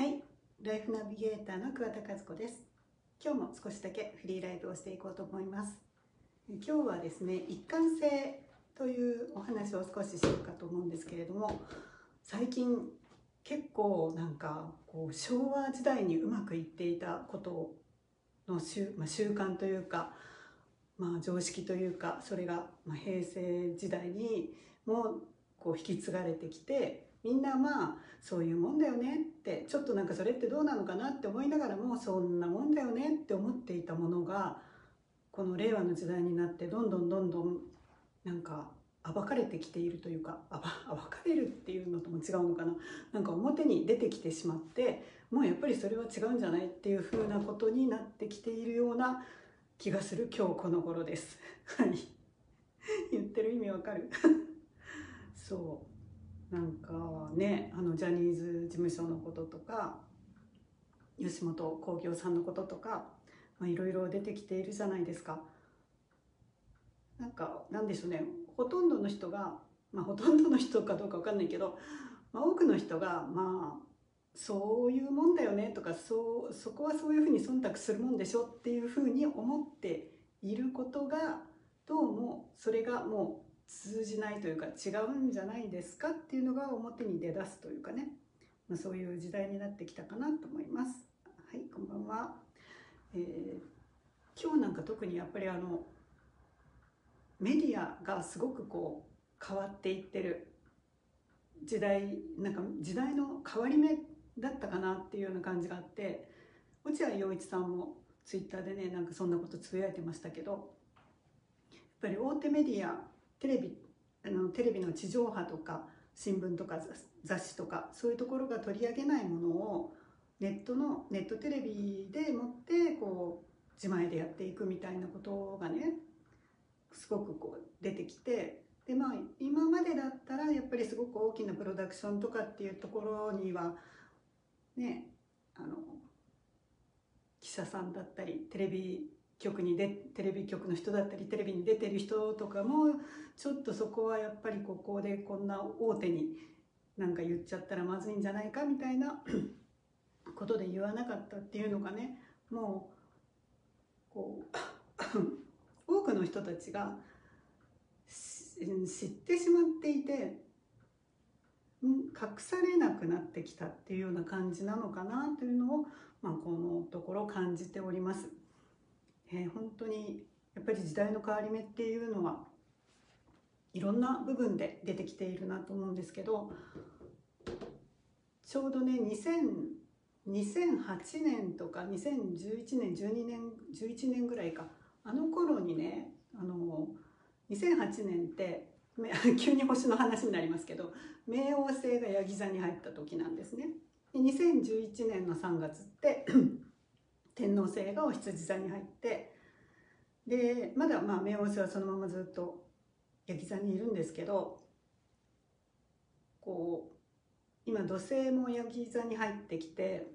はい、ライフナビゲーターの桑田和子です。今日も少しだけフリーライブをしていこうと思います。今日はですね、一貫性というお話を少ししようかと思うんですけれども、最近結構なんかこう昭和時代にうまくいっていたことの習,、まあ、習慣というか、まあ、常識というかそれがま平成時代にもこう引き継がれてきてみんなまあそういうもんだよねってちょっとなんかそれってどうなのかなって思いながらもそんなもんだよねって思っていたものがこの令和の時代になってどんどんどんどんなんか暴かれてきているというか暴かれるっていうのとも違うのかな。なんか表に出てきてしまってもうやっぱりそれは違うんじゃないっていうふうなことになってきているような気がする今日この頃です。はい。言ってる意味わかる？そう。なんかねあのジャニーズ事務所のこととか吉本興業さんのこととかいろいろ出てきているじゃないですか。なんかなんでしょうねほとんどの人が、まあ、ほとんどの人かどうかわかんないけど、まあ、多くの人がまあそういうもんだよねとかそうそこはそういうふうに忖度するもんでしょっていうふうに思っていることがどうもそれがもう通じないというか違うんじゃないですかっていうのが表に出だすというかね、まあ、そういう時代になってきたかなと思います。はい、こんばんは。えー、今日なんか特にやっぱりあのメディアがすごくこう変わっていってる時代なんか時代の変わり目だったかなっていうような感じがあって落合陽一さんもツイッターでねなんかそんなことつぶやいてましたけどやっぱり大手メディアテレビあのテレビの地上波とか新聞とか雑誌とかそういうところが取り上げないものをネットのネットテレビでもってこう自前でやっていくみたいなことがねすごくこう出てきてでまあ今までだったらやっぱりすごく大きなプロダクションとかっていうところにはねあの記者さんだったりテレビ局にでテレビ局の人だったりテレビに出てる人とかもちょっとそこはやっぱりここでこんな大手になんか言っちゃったらまずいんじゃないかみたいな ことで言わなかったっていうのがねもうこう 多くの人たちが知ってしまっていて隠されなくなってきたっていうような感じなのかなというのを、まあ、このところ感じております。えー、本当にやっぱり時代の変わり目っていうのはいろんな部分で出てきているなと思うんですけどちょうどね2000 2008年とか2011年12年11年ぐらいかあの頃にねあの2008年って 急に星の話になりますけど冥王星がヤギ座に入った時なんですね。2011年の3月って天王星がお羊座に入ってでまだまあ冥王星はそのままずっとヤギ座にいるんですけどこう今土星もヤギ座に入ってきて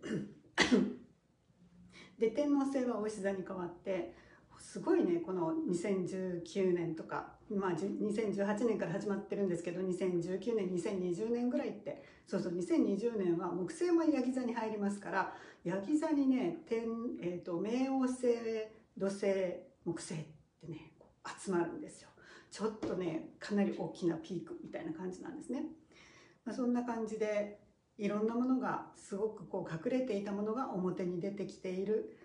で天王星はお牛座に変わってすごいねこの2019年とかまあ2018年から始まってるんですけど2019年2020年ぐらいって。そうそう2020年は木星もヤギ座に入りますからヤギ座にね天、えー、と冥王星土星木星ってね集まるんですよ。ちょっとねかなり大きなピークみたいな感じなんですね、まあ、そんな感じでいろんなものがすごくこう隠れていたものが表に出てきている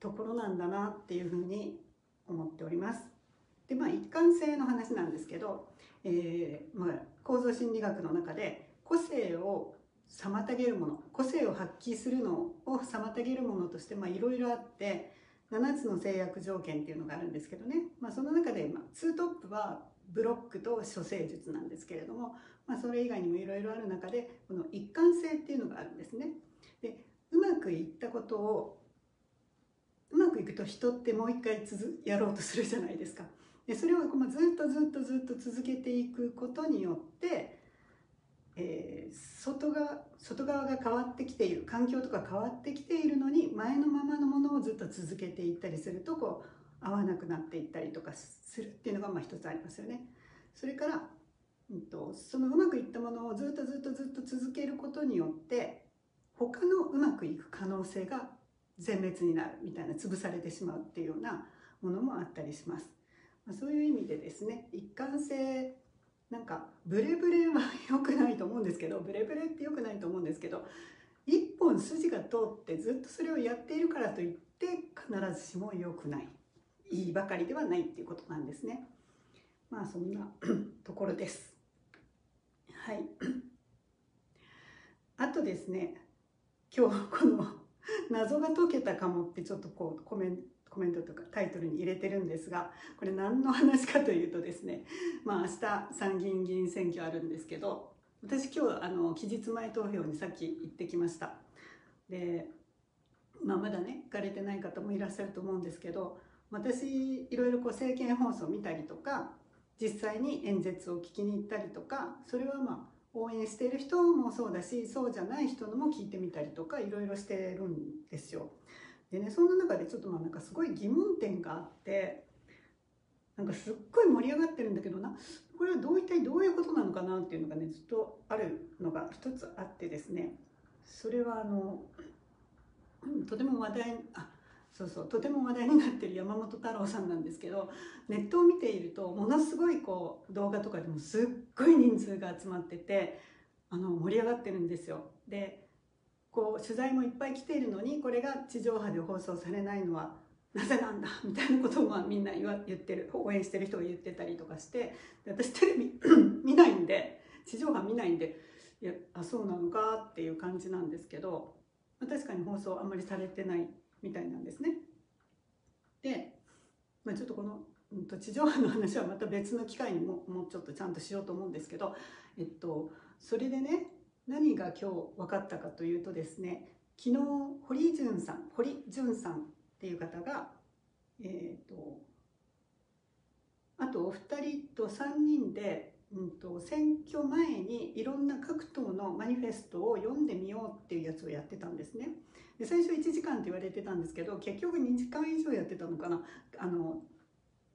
ところなんだなっていうふうに思っております。でまあ一貫性の話なんですけど、えーまあ、構造心理学の中で個性を妨げるもの個性を発揮するのを妨げるものとしていろいろあって7つの制約条件っていうのがあるんですけどね、まあ、その中で、まあ、2トップはブロックと処世術なんですけれども、まあ、それ以外にもいろいろある中でこの一貫性っていうのがあるんですね。でうまくいったことをうまくいくと人ってもう一回つやろうとするじゃないですか。でそれをずっとずっとずっと続けていくことによって、えー、外側外側が変わってきている環境とか変わってきているのに前のままのものをずっと続けていったりするとこう合わなくなっていったりとかするっていうのがまあ一つありますよね。それから、うんと、そのうまくいったものをずっとずっとずっと続けることによって他のうまくいく可能性が全滅になるみたいな潰されてしまうっていうようなものもあったりします。まあ、そういう意味でですね一貫性なんかブレブレは良くないと思うんですけどブレブレって良くないと思うんですけど一本筋が通ってずっとそれをやっているからといって必ずしも良くない。いいばかりではないっていうことなんですね。まあそんな ところです。はい。あとですね今日この 謎が解けたかもってちょっとこうコメントコメントとかタイトルに入れてるんですがこれ何の話かというとですねまあ明日参議院議員選挙あるんですけど私今日あの期日前投票にさっき行ってきました。で、まあ、まだね行かれてない方もいらっしゃると思うんですけど私いろいろこう政見放送を見たりとか実際に演説を聞きに行ったりとかそれはまあ応援している人もそうだしそうじゃない人のも聞いてみたりとかいろいろしてるんですよ。でねそんな中でちょっとまあなんかすごい疑問点があってなんかすっごい盛り上がってるんだけどなこれはどう一体どういうことなのかなっていうのがねずっとあるのが一つあってですねそれはあのとても話題あそうそうとても話題になってる山本太郎さんなんですけどネットを見ているとものすごいこう動画とかでもすっごい人数が集まっててあの盛り上がってるんですよ。でこう取材もいっぱい来ているのにこれが地上波で放送されないのはなぜなんだみたいなことをみんな言わ言ってる応援してる人が言ってたりとかして私テレビ 見ないんで地上波見ないんでいやあそうなのかっていう感じなんですけど確かに放送あんまりされてないみたいなんですね。で、まあ、ちょっとこの、うん、と地上波の話はまた別の機会にももうちょっとちゃんとしようと思うんですけど、えっと、それでね何が今日分かったかというとですね昨日堀潤さん堀潤さんっていう方がえっ、とあとお二人と3人で、うんと、選挙前にいろんな各党のマニフェストを読んでみようっていうやつをやってたんですね。で最初1時間って言われてたんですけど結局2時間以上やってたのかなあの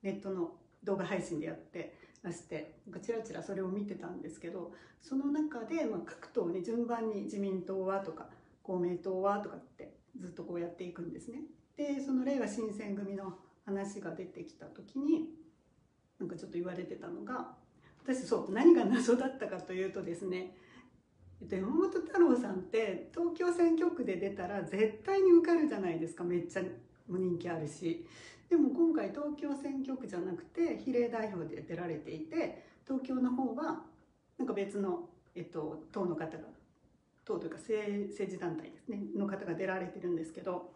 ネットの動画配信でやってましてチラチラそれを見てたんですけどその中で、まあ、各党に順番に自民党はとか公明党はとかってずっとこうやっていくんですね。でその令和新選組の話が出てきた時になんかちょっと言われてたのが私そう何が謎だったかというとですね山本太郎さんって東京選挙区で出たら絶対に受かるじゃないですか。めっちゃ人気あるし。でも今回東京選挙区じゃなくて比例代表で出られていて東京の方はなんか別の、えっと、党の方が党というか政治団体ですねの方が出られてるんですけど。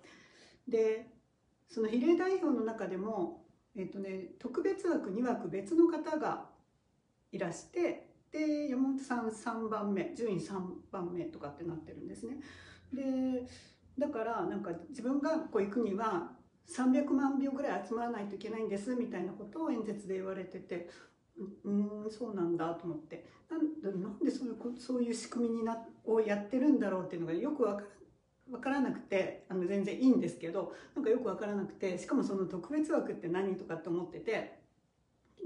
でその比例代表の中でも、えっとね、特別枠2枠別の方がいらしてで山本さん3番目順位3番目とかってなってるんですね。でだからなんか自分がこう行くには300万票ぐらい集まらないといけないんですみたいなことを演説で言われててうんそうなんだと思ってなんなんでそういうそういう仕組みになをやってるんだろうっていうのがよくわから分からなくてあの全然いいんですけどなんかよく分からなくてしかもその特別枠って何とかって思ってて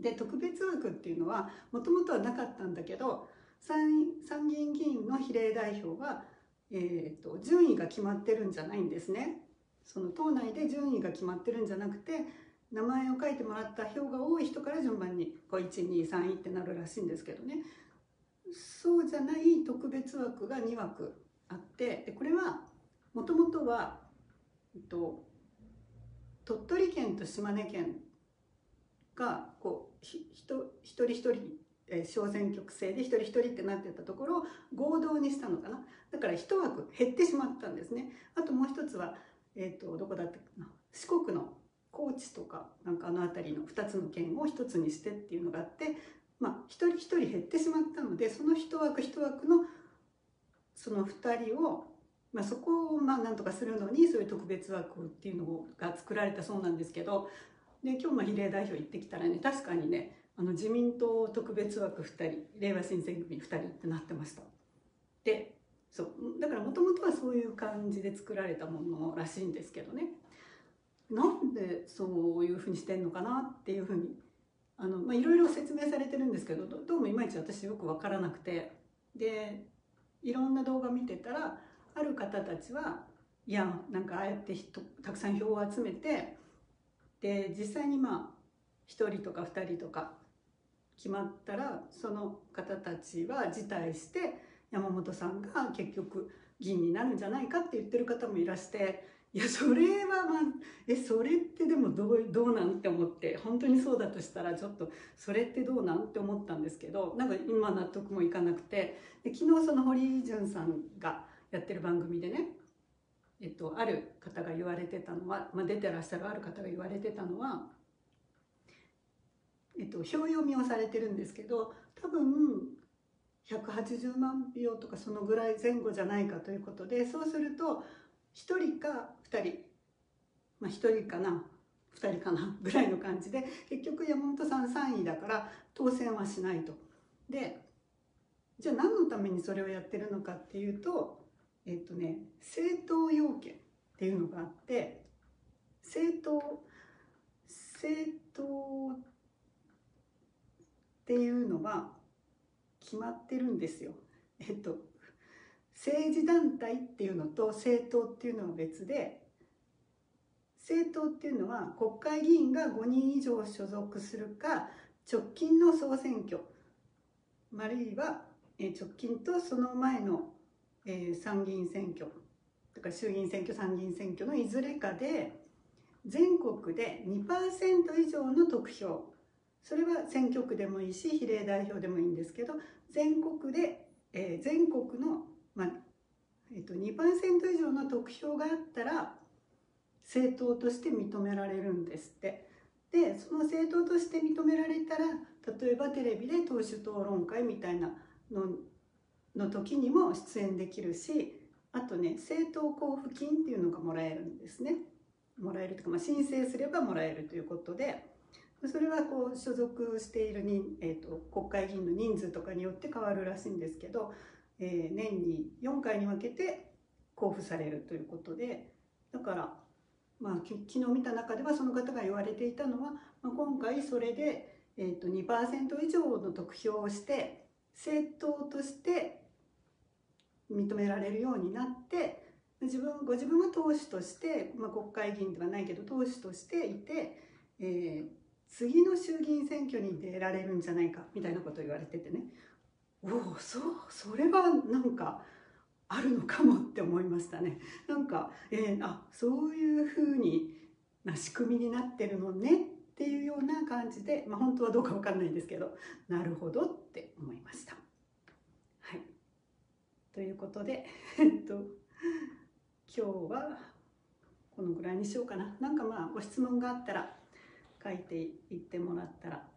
で特別枠っていうのはもともとはなかったんだけど参議院議員の比例代表は、えーと順位が決まってるんじゃないんですね。その党内で順位が決まってるんじゃなくて名前を書いてもらった票が多い人から順番に123位ってなるらしいんですけどねそうじゃない特別枠が2枠あってでこれはもともとは、えっと、鳥取県と島根県がこうひ一人一人小選挙区制で一人一人ってなってたところを合同にしたのかな。だから一枠減ってしまったんですね。あともう一つはえーと、どこだったかな。四国の高知とかなんかあの辺りの2つの県を1つにしてっていうのがあってまあ一人一人減ってしまったのでその一枠一枠のその2人を、まあ、そこをまあなんとかするのにそういう特別枠っていうのが作られたそうなんですけどで今日も比例代表行ってきたらね確かにねあの自民党特別枠2人令和新選組2人ってなってました。でそうだからもともとはそういう感じで作られたものらしいんですけどねなんでそういうふうにしてんのかなっていうふうに、いろいろ説明されてるんですけどどうもいまいち私よく分からなくてでいろんな動画見てたらある方たちはいやなんかああやってたくさん票を集めてで実際にまあ1人とか2人とか決まったらその方たちは辞退して山本さんが結局議員になるんじゃないかって言ってる方もいらしていやそれはまあえそれってでもどうどうなんって思って本当にそうだとしたらちょっとそれってどうなんって思ったんですけどなんか今納得もいかなくてで昨日その堀潤さんがやってる番組でね、えっと、ある方が言われてたのは、まあ、出てらっしゃるある方が言われてたのは、えっと、票読みをされてるんですけど多分180万票とかそのぐらい前後じゃないかということでそうすると1人か2人まあ1人かな2人かなぐらいの感じで結局山本さん3位だから当選はしないと。でじゃあ何のためにそれをやってるのかっていうとえっとね政党要件っていうのがあって政党政党っていうのは決まってるんですよ。えっと政治団体っていうのと政党っていうのは別で政党っていうのは国会議員が5人以上所属するか直近の総選挙あるいは直近とその前の参議院選挙だか衆議院選挙参議院選挙のいずれかで全国で2%以上の得票。それは選挙区でもいいし比例代表でもいいんですけど全国で、えー、全国の、まあえーと、2%以上の得票があったら政党として認められるんですって。でその政党として認められたら例えばテレビで党首討論会みたいなのの時にも出演できるしあとね政党交付金っていうのがもらえるんですね。もらえるとか、まあ、申請すればもらえるということでそれはこう所属している人、えーと、国会議員の人数とかによって変わるらしいんですけど、えー、年に4回に分けて交付されるということでだから、まあ、昨日見た中ではその方が言われていたのは、まあ、今回それで、えーと、2%以上の得票をして政党として認められるようになって自分ご自分は党首として、まあ、国会議員ではないけど党首としていて、えー、次の衆議院選挙に出られるんじゃないかみたいなことを言われててねおおそうそれはなんかあるのかもって思いましたねなんか、えー、あそういうふうにな仕組みになってるのねっていうような感じで、まあ、本当はどうか分かんないんですけどなるほどって思いました。ということで えっと今日はこのぐらいにしようかな。なんかまあご質問があったら書いていってもらったら